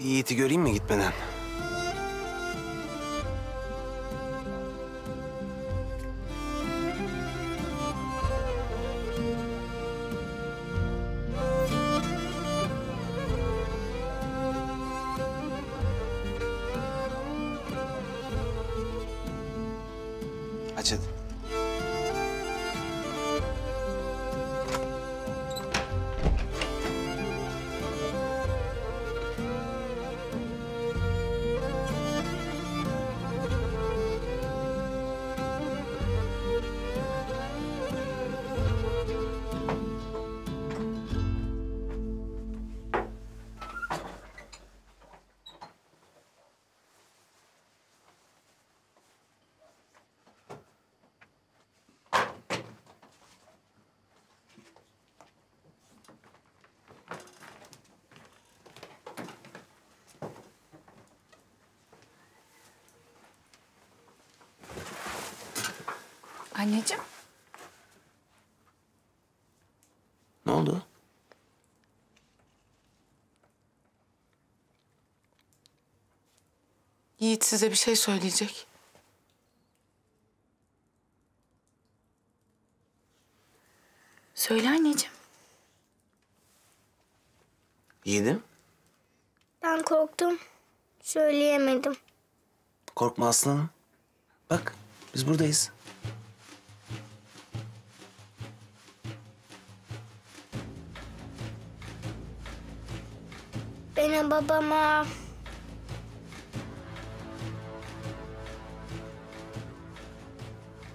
Yiğit'i göreyim mi gitmeden? Aç. Anneciğim. Ne oldu? Yiğit size bir şey söyleyecek. Söyle anneciğim. Yiğidim. Ben korktum. Söyleyemedim. Korkma aslanım. Bak biz buradayız. Benim babama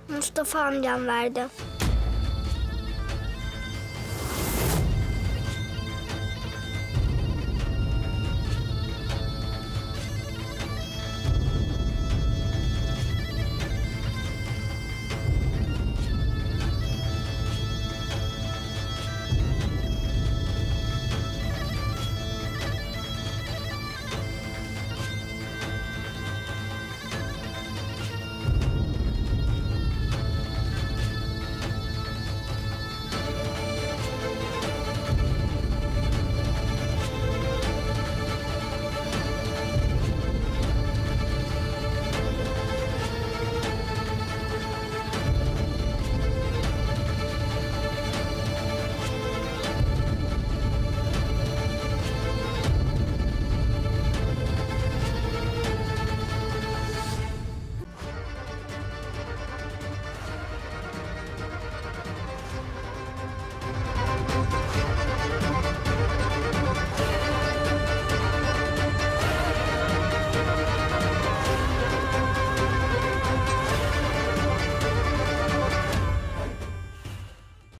Mustafa amcam verdi.